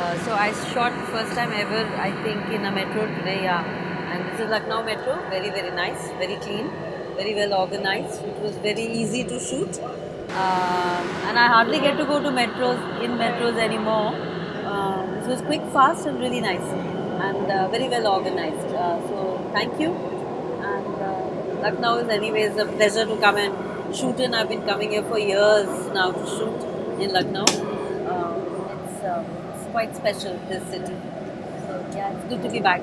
Uh, so I shot first time ever, I think, in a metro today. Yeah, and this is Lucknow Metro. Very very nice, very clean, very well organized. It was very easy to shoot, uh, and I hardly get to go to metros in metros anymore. Uh, this was quick, fast, and really nice, and uh, very well organized. Uh, so thank you. And Lucknow is anyways a pleasure to come and shoot in. I've been coming here for years now to shoot in Lucknow. It's quite special, this city. So yeah, it's good to be back.